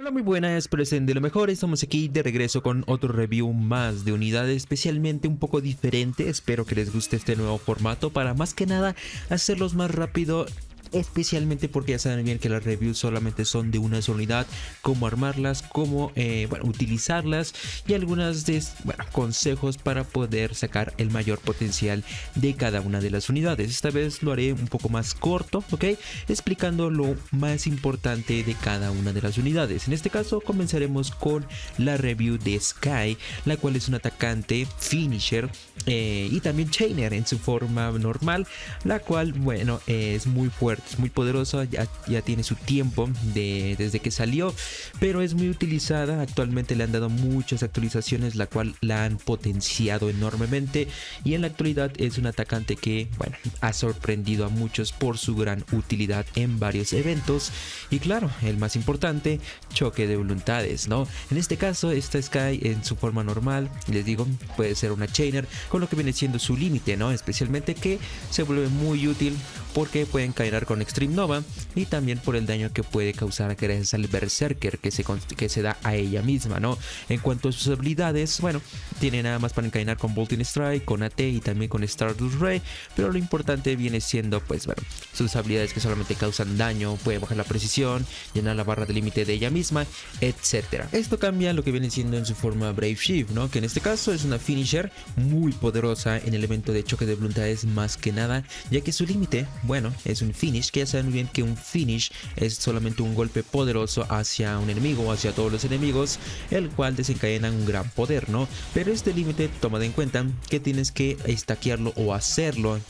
Hola muy buenas, estén de lo mejor, estamos aquí de regreso con otro review más de unidades especialmente un poco diferente, espero que les guste este nuevo formato para más que nada hacerlos más rápido especialmente porque ya saben bien que las reviews solamente son de una sola unidad, cómo armarlas, cómo eh, utilizarlas y algunas de bueno, consejos para poder sacar el mayor potencial de cada una de las unidades. Esta vez lo haré un poco más corto, ¿ok? Explicando lo más importante de cada una de las unidades. En este caso comenzaremos con la review de Sky, la cual es un atacante finisher eh, y también chainer en su forma normal, la cual, bueno, es muy fuerte es muy poderosa, ya, ya tiene su tiempo de, desde que salió, pero es muy utilizada. Actualmente le han dado muchas actualizaciones, la cual la han potenciado enormemente. Y en la actualidad es un atacante que, bueno, ha sorprendido a muchos por su gran utilidad en varios eventos. Y claro, el más importante, choque de voluntades, ¿no? En este caso, esta Sky en su forma normal, les digo, puede ser una chainer, con lo que viene siendo su límite, ¿no? Especialmente que se vuelve muy útil porque pueden caer con Extreme Nova y también por el daño que puede causar gracias al Berserker que se, que se da a ella misma, ¿no? En cuanto a sus habilidades, bueno, tiene nada más para encadenar con Bolting Strike, con AT y también con Stardust Ray, pero lo importante viene siendo, pues, bueno, sus habilidades que solamente causan daño, puede bajar la precisión, llenar la barra de límite de ella misma, etcétera. Esto cambia lo que viene siendo en su forma Brave Shift, ¿no? Que en este caso es una finisher muy poderosa en el evento de choque de voluntades más que nada, ya que su límite bueno, es un finish, que ya saben bien que un finish es solamente un golpe poderoso hacia un enemigo o hacia todos los enemigos, el cual desencadena un gran poder, ¿no? Pero este límite toma en cuenta que tienes que estaquearlo o hacerlo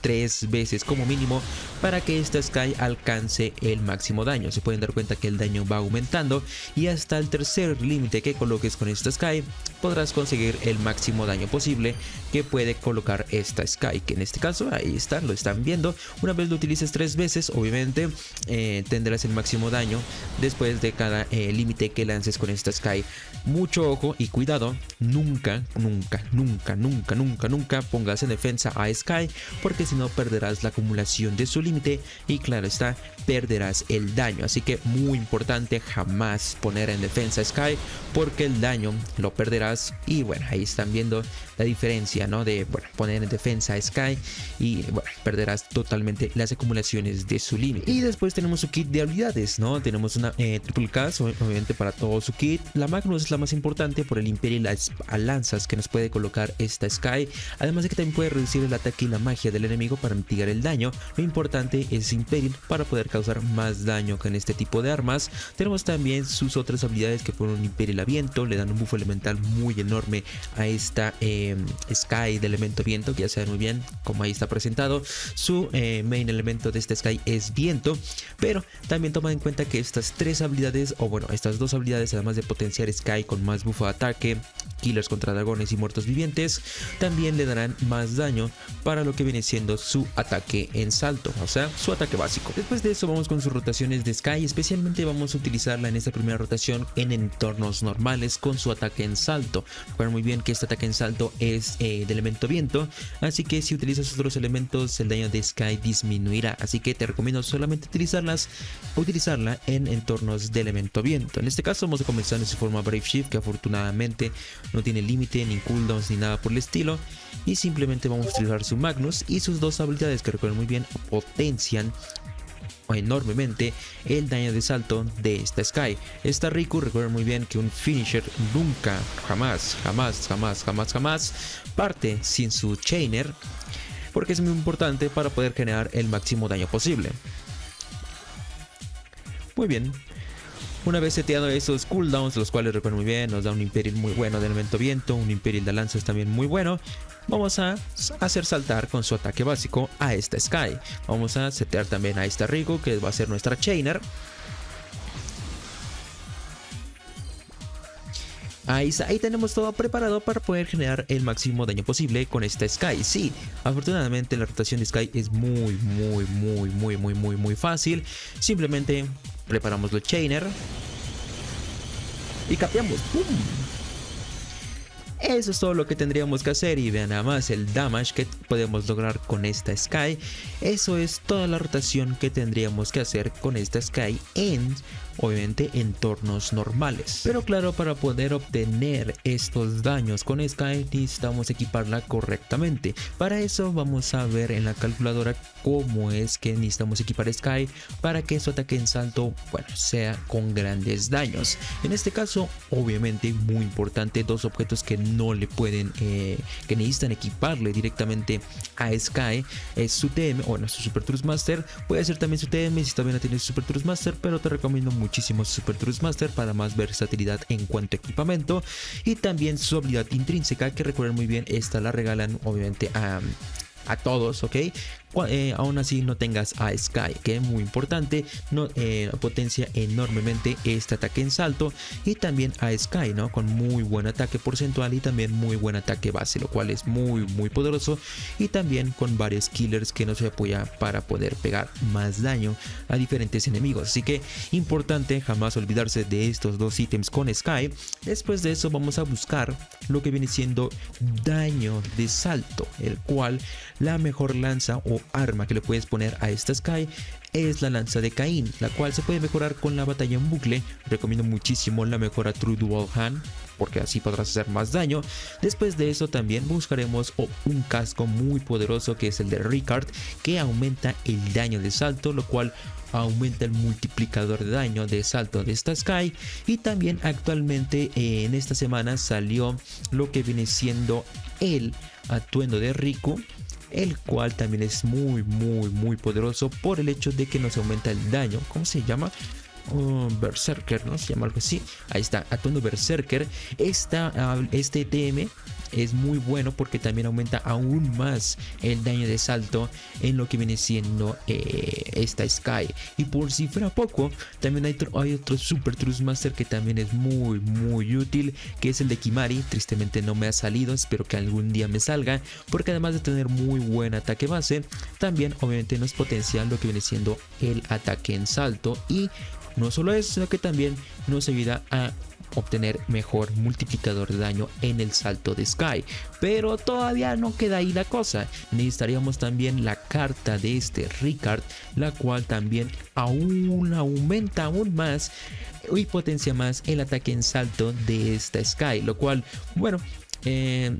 tres veces como mínimo para que esta Sky alcance el máximo daño. Se pueden dar cuenta que el daño va aumentando y hasta el tercer límite que coloques con esta Sky podrás conseguir el máximo daño posible que puede colocar esta Sky, que en este caso ahí está, lo están viendo, una vez lo utilices tres veces, obviamente eh, tendrás el máximo daño después de cada eh, límite que lances con esta Sky. Mucho ojo y cuidado, nunca, nunca, nunca, nunca, nunca, nunca pongas en defensa a Sky porque si no perderás la acumulación de su límite y claro está, perderás el daño. Así que muy importante jamás poner en defensa Sky porque el daño lo perderás y bueno, ahí están viendo la diferencia, ¿no? De bueno, poner en defensa Sky y bueno, perderás totalmente las acumulaciones de su límite. Y después tenemos su kit de habilidades, ¿no? Tenemos una eh, triple cast, obviamente para todo su kit. La Magnus es la más importante por el imperio y las lanzas que nos puede colocar esta Sky. Además de que también puede reducir el ataque y la magia del enemigo para mitigar el daño. Lo importante es Imperial para poder causar más daño con este tipo de armas. Tenemos también sus otras habilidades que fueron Imperial a viento, le dan un buff elemental muy enorme a esta eh, Sky de elemento viento, que ya saben muy bien como ahí está presentado. Su eh, main elemento de este Sky es viento, pero también toma en cuenta que estas tres habilidades, o bueno, estas dos habilidades, además de potenciar Sky con más buff de ataque, killers contra dragones y muertos vivientes, también le darán más daño para lo que viene siendo su ataque en salto, o sea, su ataque básico. Después de eso vamos con sus rotaciones de Sky, especialmente vamos a utilizarla en esta primera rotación en entornos normales con su ataque en salto. Recuerden muy bien que este ataque en salto es eh, de elemento viento, así que si utilizas otros elementos el daño de Sky disminuirá, así que te recomiendo solamente utilizarlas, utilizarla en entornos de elemento viento. En este caso vamos a comenzar en su forma Brave Shift que afortunadamente no tiene límite ni cooldowns ni nada por el estilo y simplemente vamos a utilizar su Magnus y sus dos habilidades que recuerden muy bien potencian enormemente el daño de salto de esta Sky. Esta Riku recuerden muy bien que un finisher nunca, jamás, jamás, jamás, jamás, jamás parte sin su chainer porque es muy importante para poder generar el máximo daño posible. Muy bien, una vez seteado esos cooldowns, los cuales recuerden muy bien, nos da un Imperial muy bueno de elemento viento, un Imperial de lanzas también muy bueno. Vamos a hacer saltar con su ataque básico a esta Sky. Vamos a setear también a esta Rigo, que va a ser nuestra Chainer. Ahí, ahí, tenemos todo preparado para poder generar el máximo daño posible con esta Sky. Sí, afortunadamente la rotación de Sky es muy, muy, muy, muy, muy, muy, muy fácil. Simplemente Preparamos los chainer. Y capeamos. Eso es todo lo que tendríamos que hacer y vean nada más el damage que podemos lograr con esta Sky. Eso es toda la rotación que tendríamos que hacer con esta Sky en obviamente entornos normales. Pero claro, para poder obtener estos daños con Sky necesitamos equiparla correctamente. Para eso vamos a ver en la calculadora cómo es que necesitamos equipar Sky para que su ataque en salto bueno, sea con grandes daños. En este caso, obviamente muy importante, dos objetos que no le pueden, eh, que necesitan equiparle directamente a Sky es su TM, bueno, su Super Trust Master, puede ser también su TM si todavía no tienes su Super Trust Master, pero te recomiendo muchísimo su Super Trust Master para más versatilidad en cuanto a equipamiento y también su habilidad intrínseca que recuerden muy bien, esta la regalan obviamente a a todos, ¿ok? Eh, aún así no tengas a Sky, que es muy importante, eh, potencia enormemente este ataque en salto y también a Sky, ¿no? Con muy buen ataque porcentual y también muy buen ataque base, lo cual es muy muy poderoso y también con varios killers que no se apoya para poder pegar más daño a diferentes enemigos. Así que importante jamás olvidarse de estos dos ítems con Sky. Después de eso vamos a buscar lo que viene siendo daño de salto, el cual la mejor lanza o arma que le puedes poner a esta Sky es la lanza de Caín, la cual se puede mejorar con la batalla en bucle. Recomiendo muchísimo la mejora True Dual Hand porque así podrás hacer más daño. Después de eso también buscaremos un casco muy poderoso que es el de Ricard que aumenta el daño de salto, lo cual aumenta el multiplicador de daño de salto de esta Sky y también actualmente eh, en esta semana salió lo que viene siendo el atuendo de Riku el cual también es muy muy muy poderoso por el hecho de que nos aumenta el daño, ¿cómo se llama? Oh, Berserker, ¿no? Se llama algo así. Ahí está, atuendo Berserker. Esta, ah, este TM es muy bueno porque también aumenta aún más el daño de salto en lo que viene siendo eh, esta Sky. Y por si fuera poco, también hay, hay otro Super Trust Master que también es muy muy útil, que es el de Kimari. Tristemente no me ha salido, espero que algún día me salga, porque además de tener muy buen ataque base, también obviamente nos potencia lo que viene siendo el ataque en salto y no solo eso, sino que también nos ayuda a obtener mejor multiplicador de daño en el salto de Sky. Pero todavía no queda ahí la cosa. Necesitaríamos también la carta de este Ricard, la cual también aún aumenta aún más y potencia más el ataque en salto de esta Sky. Lo cual, bueno, eh,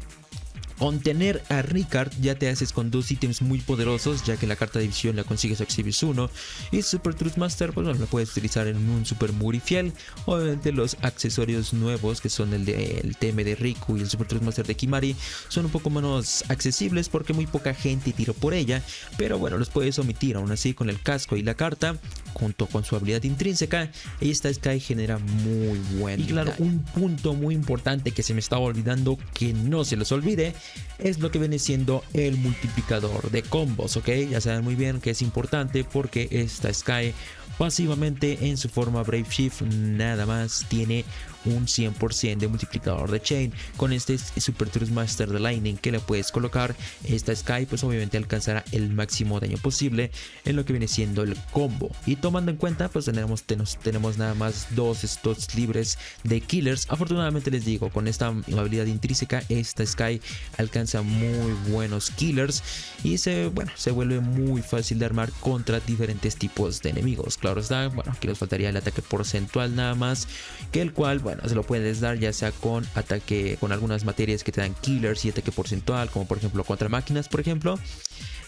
con tener a Ricard ya te haces con dos ítems muy poderosos, ya que la carta de visión la consigues a Exhibis 1 y Super Truth Master pues la puedes utilizar en un Super Muri fiel. Obviamente los accesorios nuevos que son el, de, el TM de Riku y el Super Truth Master de Kimari son un poco menos accesibles porque muy poca gente tiró por ella, pero bueno, los puedes omitir aún así con el casco y la carta junto con su habilidad intrínseca, esta Sky genera muy buen. Y claro, un punto muy importante que se me estaba olvidando que no se los olvide es lo que viene siendo el multiplicador de combos, ¿ok? Ya saben muy bien que es importante porque esta Sky pasivamente en su forma Brave Shift nada más tiene un 100% de multiplicador de chain. Con este Super Truth Master de Lightning que le puedes colocar esta Sky pues obviamente alcanzará el máximo daño posible en lo que viene siendo el combo. Y tomando en cuenta pues tenemos, tenemos, nada más dos slots libres de killers. Afortunadamente les digo con esta habilidad intrínseca esta Sky alcanza muy buenos killers y se, bueno, se vuelve muy fácil de armar contra diferentes tipos de enemigos. Claro está bueno aquí nos faltaría el ataque porcentual nada más que el cual bueno se lo puedes dar ya sea con ataque, con algunas materias que te dan killers y ataque porcentual, como por ejemplo contra máquinas, por ejemplo.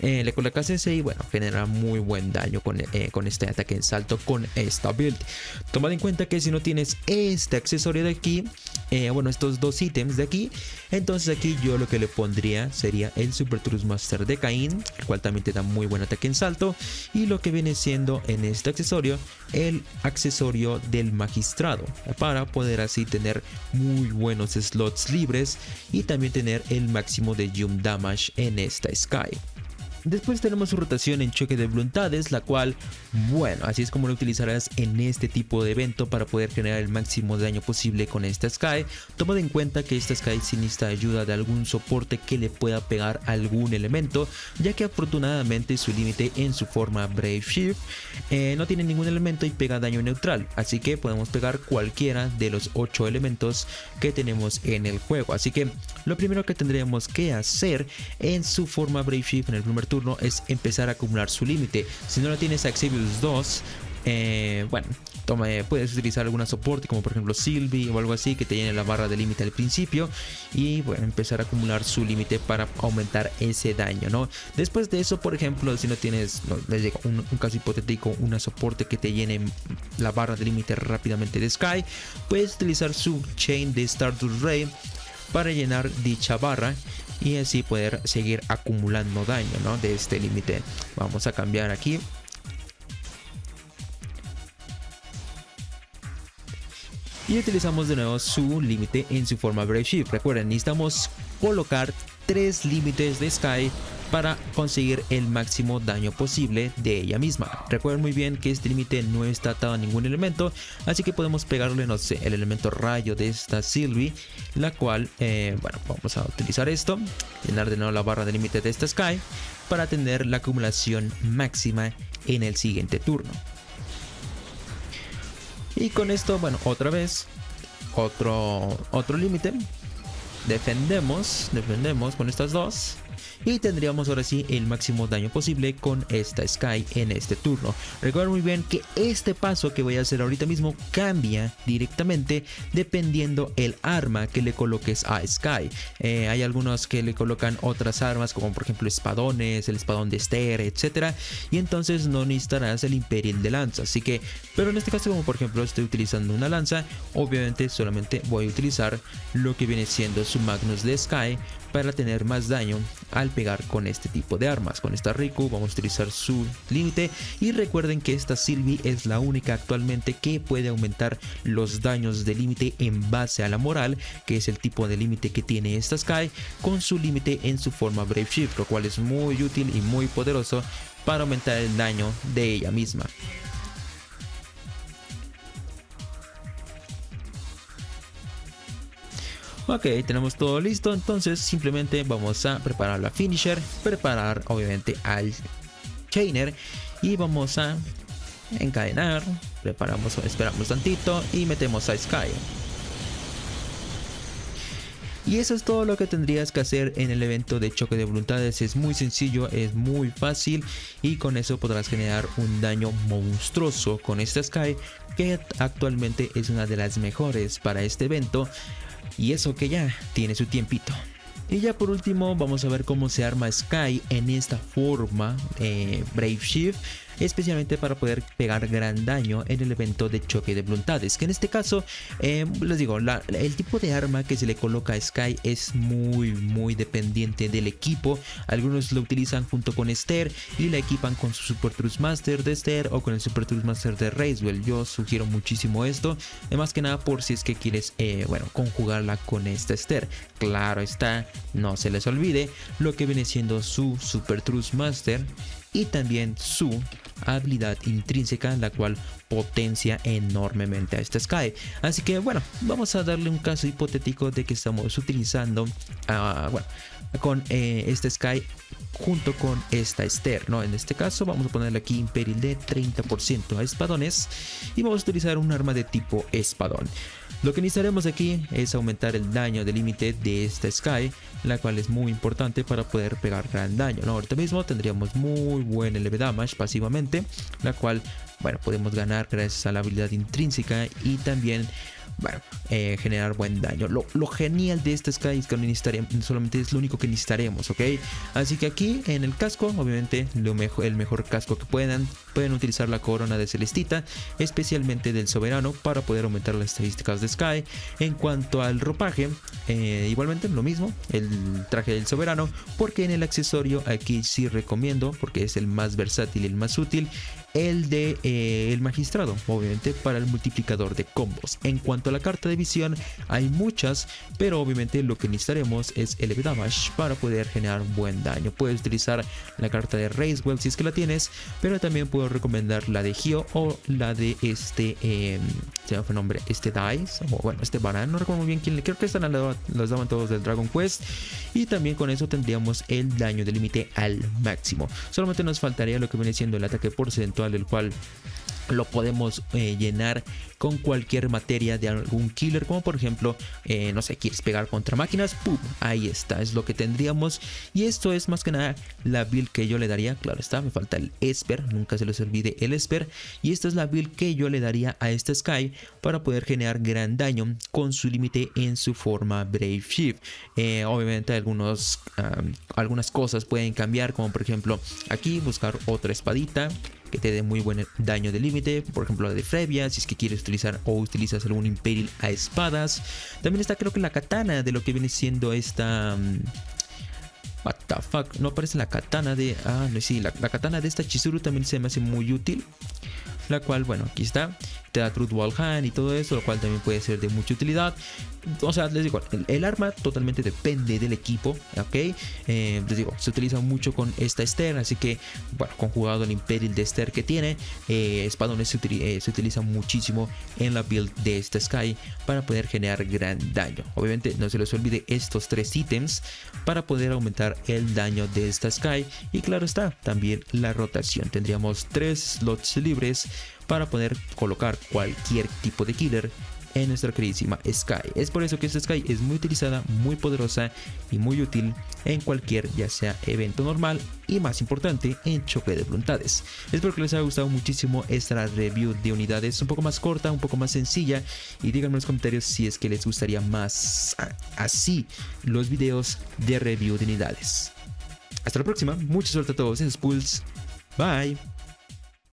Eh, le colocas ese y bueno, genera muy buen daño con, eh, con este ataque en salto con esta build. Tomad en cuenta que si no tienes este accesorio de aquí, eh, bueno, estos dos ítems de aquí, entonces aquí yo lo que le pondría sería el Super Trust Master de Cain, el cual también te da muy buen ataque en salto, y lo que viene siendo en este accesorio, el accesorio del magistrado, para poder así tener muy buenos slots libres y también tener el máximo de Jump Damage en esta Sky. Después tenemos su rotación en choque de voluntades, la cual, bueno, así es como lo utilizarás en este tipo de evento para poder generar el máximo daño posible con esta Sky. Tomad en cuenta que esta Sky sí necesita ayuda de algún soporte que le pueda pegar algún elemento, ya que afortunadamente su límite en su forma Brave Shift eh, no tiene ningún elemento y pega daño neutral, así que podemos pegar cualquiera de los 8 elementos que tenemos en el juego. Así que lo primero que tendremos que hacer en su forma Brave Shift en el primer turno es empezar a acumular su límite. Si no lo tienes a Xevious 2, eh, bueno, toma, puedes utilizar alguna soporte como por ejemplo Sylvie o algo así que te llene la barra de límite al principio y bueno, empezar a acumular su límite para aumentar ese daño, ¿no? Después de eso, por ejemplo, si no tienes, digo, un, caso hipotético, una soporte que te llene la barra de límite rápidamente de Sky, puedes utilizar su chain de Stardust Ray para llenar dicha barra y así poder seguir acumulando daño ¿no? de este límite. Vamos a cambiar aquí y utilizamos de nuevo su límite en su forma Brave Shift. Recuerden, necesitamos colocar tres límites de Sky para conseguir el máximo daño posible de ella misma. Recuerden muy bien que este límite no está atado a ningún elemento, así que podemos pegarle, no sé, el elemento rayo de esta Sylvie, la cual, eh, bueno, vamos a utilizar esto, llenar de nuevo la barra de límite de esta Sky para tener la acumulación máxima en el siguiente turno. Y con esto, bueno, otra vez, otro, otro límite. Defendemos, defendemos con estas dos y tendríamos ahora sí el máximo daño posible con esta Sky en este turno. Recuerden muy bien que este paso que voy a hacer ahorita mismo cambia directamente dependiendo el arma que le coloques a Sky. Eh, hay algunos que le colocan otras armas como por ejemplo espadones, el espadón de Esther, etcétera, y entonces no necesitarás el Imperial de lanza. Así que, pero en este caso como por ejemplo estoy utilizando una lanza, obviamente solamente voy a utilizar lo que viene siendo su Magnus de Sky para tener más daño al pegar con este tipo de armas. Con esta Riku vamos a utilizar su límite y recuerden que esta Sylvie es la única actualmente que puede aumentar los daños de límite en base a la moral, que es el tipo de límite que tiene esta Sky con su límite en su forma Brave Shift, lo cual es muy útil y muy poderoso para aumentar el daño de ella misma. Ok, tenemos todo listo, entonces simplemente vamos a preparar la finisher, preparar obviamente al chainer y vamos a encadenar, preparamos, esperamos tantito y metemos a Sky. Y eso es todo lo que tendrías que hacer en el evento de choque de voluntades. Es muy sencillo, es muy fácil y con eso podrás generar un daño monstruoso con esta Sky que actualmente es una de las mejores para este evento. Y eso que ya tiene su tiempito. Y ya por último vamos a ver cómo se arma Sky en esta forma eh, Brave Shift especialmente para poder pegar gran daño en el evento de choque de voluntades. Que en este caso, eh, les digo, el tipo de arma que se le coloca a Sky es muy, muy dependiente del equipo. Algunos lo utilizan junto con Esther y la equipan con su Super Trust Master de Esther o con el Super Trust Master de Racewell. Yo sugiero muchísimo esto, más que nada por si es que quieres, eh, bueno, conjugarla con esta Esther. Claro está, no se les olvide lo que viene siendo su Super Trust Master y también su habilidad intrínseca la cual potencia enormemente a esta Sky. Así que bueno vamos a darle un caso hipotético de que estamos utilizando uh, bueno con eh, esta Sky junto con esta Esther, ¿no? En este caso vamos a ponerle aquí Imperial de 30% a espadones y vamos a utilizar un arma de tipo espadón. Lo que necesitaremos aquí es aumentar el daño de límite de esta Sky, la cual es muy importante para poder pegar gran daño. ¿no? Ahorita mismo tendríamos muy buen LV damage pasivamente, la cual bueno, podemos ganar gracias a la habilidad intrínseca y también bueno, eh, generar buen daño. Lo, genial de esta Sky es que no necesitaremos, solamente es lo único que necesitaremos, ¿ok? Así que aquí en el casco, obviamente lo el mejor casco que puedan, pueden utilizar la corona de Celestita, especialmente del soberano, para poder aumentar las estadísticas de Sky. En cuanto al ropaje, eh, igualmente lo mismo, el traje del soberano, porque en el accesorio aquí sí recomiendo, porque es el más versátil y el más útil, el de eh, el magistrado, obviamente para el multiplicador de combos. En cuanto a la carta de visión, hay muchas, pero obviamente lo que necesitaremos es el damage para poder generar buen daño. Puedes utilizar la carta de Racewell si es que la tienes, pero también puedo recomendar la de Gio o la de este, eh, se llama nombre, este Dice, o bueno, este Baran, no recuerdo muy bien quién, creo que están los daban todos del Dragon Quest. Y también con eso tendríamos el daño de límite al máximo. Solamente nos faltaría lo que viene siendo el ataque porcentual el cual lo podemos eh, llenar con cualquier materia de algún killer como por ejemplo eh, no sé quieres pegar contra máquinas ahí está es lo que tendríamos. Y esto es más que nada la build que yo le daría claro está me falta el Esper nunca se les olvide el Esper. Y esta es la build que yo le daría a este Sky para poder generar gran daño con su límite en su forma Brave Shift. Eh, obviamente algunos algunas cosas pueden cambiar como por ejemplo aquí buscar otra espadita te dé muy buen daño de límite, por ejemplo la de Frevia, si es que quieres utilizar o utilizas algún Imperial a espadas. También está creo que la katana de lo que viene siendo esta... Mm, what the fuck, no aparece la katana de... Ah, no, sí, la, la katana de esta Chizuru también se me hace muy útil. La cual, bueno, aquí está te da Wall Hand y todo eso, lo cual también puede ser de mucha utilidad. O sea, les digo, el, arma totalmente depende del equipo, ¿ok? Eh, les digo, se utiliza mucho con esta Esther, así que, bueno, conjugado el Imperial de Esther que tiene, eh, Espadones se, eh, se, utiliza muchísimo en la build de esta Sky para poder generar gran daño. Obviamente, no se les olvide estos tres ítems para poder aumentar el daño de esta Sky. Y claro está, también la rotación. Tendríamos tres slots libres para poder colocar cualquier tipo de killer en nuestra queridísima Sky. Es por eso que esta Sky es muy utilizada, muy poderosa y muy útil en cualquier ya sea evento normal y más importante en choque de voluntades. Espero que les haya gustado muchísimo esta review de unidades, un poco más corta, un poco más sencilla y díganme en los comentarios si es que les gustaría más así los videos de review de unidades. Hasta la próxima, mucha suerte a todos en Spools, bye.